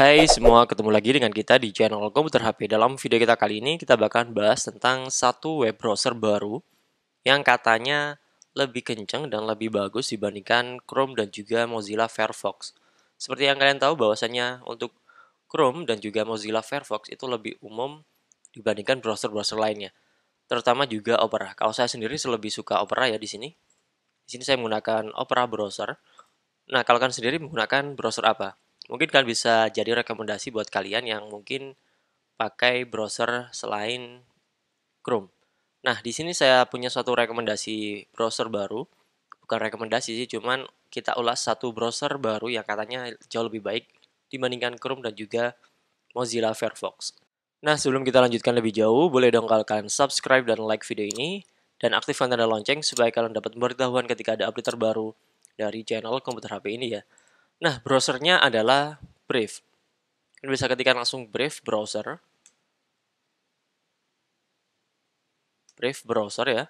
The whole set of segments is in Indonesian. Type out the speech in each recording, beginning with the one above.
Hai semua, ketemu lagi dengan kita di channel Komputer HP. Dalam video kita kali ini, kita bakal bahas tentang satu web browser baru yang katanya lebih kencang dan lebih bagus dibandingkan Chrome dan juga Mozilla Firefox. Seperti yang kalian tahu bahwasanya untuk Chrome dan juga Mozilla Firefox itu lebih umum dibandingkan browser-browser lainnya. Terutama juga Opera. Kalau saya sendiri lebih suka Opera ya di sini. Di sini saya menggunakan Opera browser. Nah, kalau kalian sendiri menggunakan browser apa? Mungkin kalian bisa jadi rekomendasi buat kalian yang mungkin pakai browser selain Chrome. Nah, di sini saya punya suatu rekomendasi browser baru. Bukan rekomendasi sih, cuman kita ulas satu browser baru yang katanya jauh lebih baik dibandingkan Chrome dan juga Mozilla Firefox. Nah, sebelum kita lanjutkan lebih jauh, boleh dong kalian subscribe dan like video ini, dan aktifkan tanda lonceng supaya kalian dapat pemberitahuan ketika ada update terbaru dari channel komputer HP ini ya. Nah, browsernya adalah Brave. Kalian bisa ketikkan langsung Brave browser. Brave browser ya.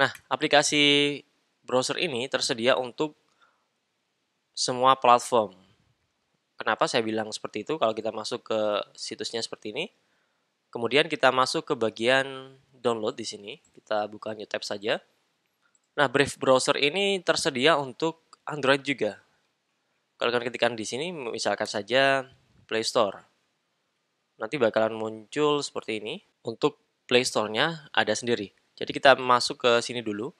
Nah, aplikasi browser ini tersedia untuk semua platform. Kenapa saya bilang seperti itu? Kalau kita masuk ke situsnya seperti ini, kemudian kita masuk ke bagian download di sini, kita buka new tab saja. Nah, Brave browser ini tersedia untuk Android juga. Kalau kalian ketikkan di sini, misalkan saja Play Store. Nanti bakalan muncul seperti ini. Untuk Play Store-nya ada sendiri. Jadi kita masuk ke sini dulu.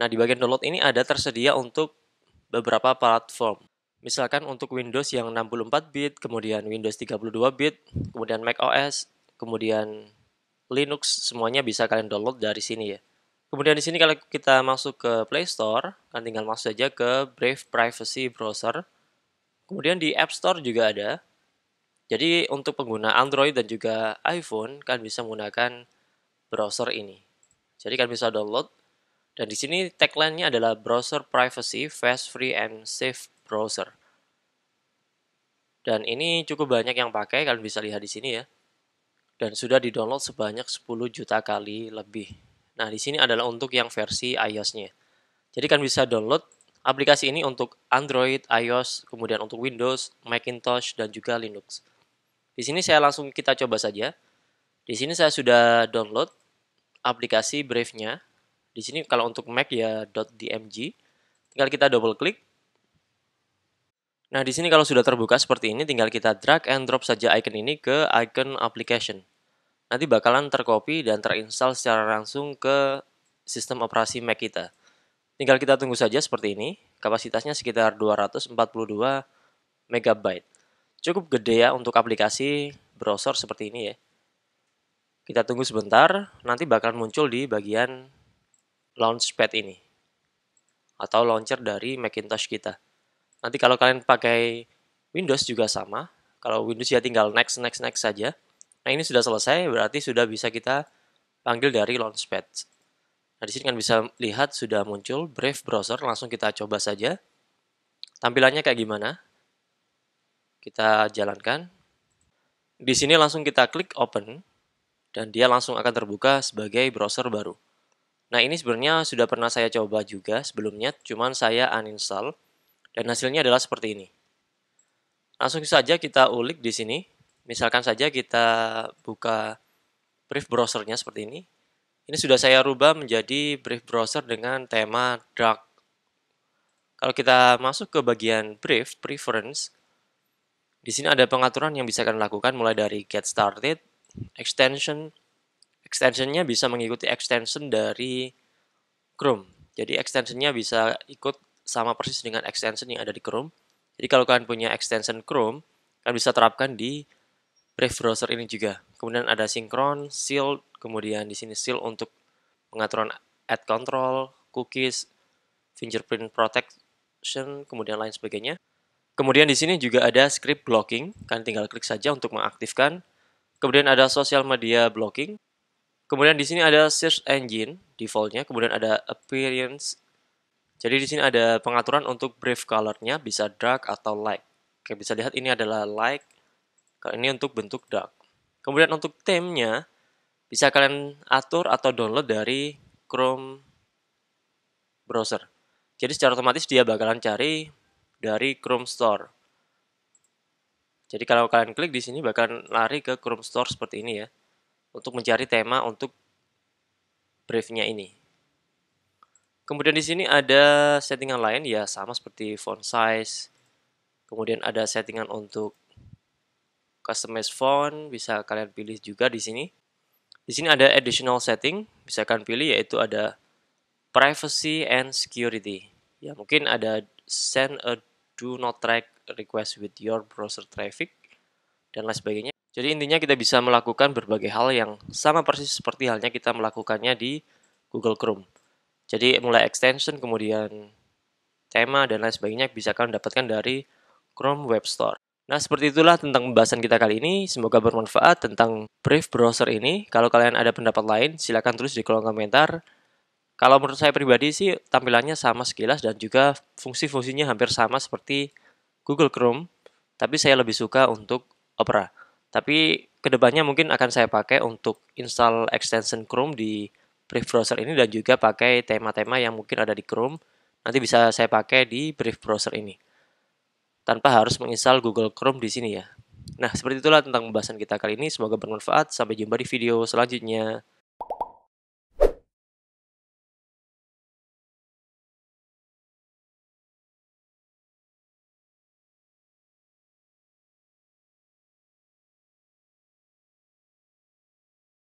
Nah, di bagian download ini ada tersedia untuk beberapa platform. Misalkan untuk Windows yang 64 bit, kemudian Windows 32 bit, kemudian Mac OS, kemudian Linux, semuanya bisa kalian download dari sini ya. Kemudian di sini kalau kita masuk ke Play Store, kan tinggal masuk saja ke Brave Privacy Browser. Kemudian di App Store juga ada. Jadi untuk pengguna Android dan juga iPhone kan bisa menggunakan browser ini. Jadi kan bisa download dan di sini tagline-nya adalah browser privacy, fast, free and safe browser. Dan ini cukup banyak yang pakai, kalian bisa lihat di sini ya. Dan sudah di-download sebanyak 10 juta kali lebih. Nah, di sini adalah untuk yang versi iOS-nya. Jadi kan bisa download Aplikasi ini untuk Android, iOS, kemudian untuk Windows, Macintosh, dan juga Linux. Di sini saya langsung kita coba saja. Di sini saya sudah download aplikasi Brave-nya. Di sini kalau untuk Mac ya .dmg. Tinggal kita double klik. Nah, di sini kalau sudah terbuka seperti ini, tinggal kita drag and drop saja icon ini ke icon application. Nanti bakalan tercopy dan terinstall secara langsung ke sistem operasi Mac kita. Tinggal kita tunggu saja seperti ini. Kapasitasnya sekitar 242 MB. Cukup gede ya untuk aplikasi browser seperti ini ya. Kita tunggu sebentar, nanti bakal muncul di bagian launchpad ini. Atau launcher dari Macintosh kita. Nanti kalau kalian pakai Windows juga sama. Kalau Windows ya tinggal next, next, next saja. Nah ini sudah selesai, berarti sudah bisa kita panggil dari launchpad. Nah, di sini kan bisa lihat sudah muncul Brave browser, langsung kita coba saja. Tampilannya kayak gimana? Kita jalankan. Di sini langsung kita klik open dan dia langsung akan terbuka sebagai browser baru. Nah, ini sebenarnya sudah pernah saya coba juga sebelumnya, cuman saya uninstall dan hasilnya adalah seperti ini. Langsung saja kita ulik di sini. Misalkan saja kita buka Brave browsernya seperti ini. Ini sudah saya rubah menjadi brief browser dengan tema dark. Kalau kita masuk ke bagian brief preference, di sini ada pengaturan yang bisa kalian lakukan mulai dari get started, extension, extensionnya bisa mengikuti extension dari Chrome. Jadi extensionnya bisa ikut sama persis dengan extension yang ada di Chrome. Jadi kalau kalian punya extension Chrome, kalian bisa terapkan di Brave browser ini juga. Kemudian ada sinkron, seal, kemudian di sini seal untuk pengaturan ad control, cookies, fingerprint protection, kemudian lain sebagainya. Kemudian di sini juga ada script blocking, kalian tinggal klik saja untuk mengaktifkan. Kemudian ada social media blocking. Kemudian di sini ada search engine defaultnya, kemudian ada appearance. Jadi di sini ada pengaturan untuk brief colornya bisa dark atau light. Kayak bisa lihat ini adalah light, kalau ini untuk bentuk dark. Kemudian untuk theme-nya bisa kalian atur atau download dari Chrome browser. Jadi secara otomatis dia bakalan cari dari Chrome Store. Jadi kalau kalian klik di sini bahkan lari ke Chrome Store seperti ini ya. Untuk mencari tema untuk briefnya ini. Kemudian di sini ada settingan lain ya sama seperti font size. Kemudian ada settingan untuk customize font bisa kalian pilih juga di sini. Di sini ada additional setting bisa kalian pilih yaitu ada privacy and security. Ya mungkin ada send a do not track request with your browser traffic dan lain sebagainya. Jadi intinya kita bisa melakukan berbagai hal yang sama persis seperti halnya kita melakukannya di Google Chrome. Jadi mulai extension kemudian tema dan lain sebagainya bisa kalian dapatkan dari Chrome Web Store. Nah, seperti itulah tentang pembahasan kita kali ini. Semoga bermanfaat tentang Brave Browser ini. Kalau kalian ada pendapat lain, silahkan tulis di kolom komentar. Kalau menurut saya pribadi sih, tampilannya sama sekilas dan juga fungsi-fungsinya hampir sama seperti Google Chrome. Tapi saya lebih suka untuk Opera. Tapi ke depannya mungkin akan saya pakai untuk install extension Chrome di Brave Browser ini dan juga pakai tema-tema yang mungkin ada di Chrome. Nanti bisa saya pakai di Brave Browser ini tanpa harus menginstal Google Chrome di sini ya. Nah, seperti itulah tentang pembahasan kita kali ini. Semoga bermanfaat. Sampai jumpa di video selanjutnya.